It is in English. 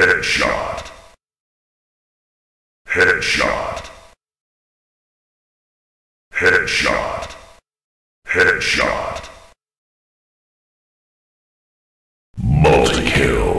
Headshot. Headshot. Headshot. Headshot. Multi-kill.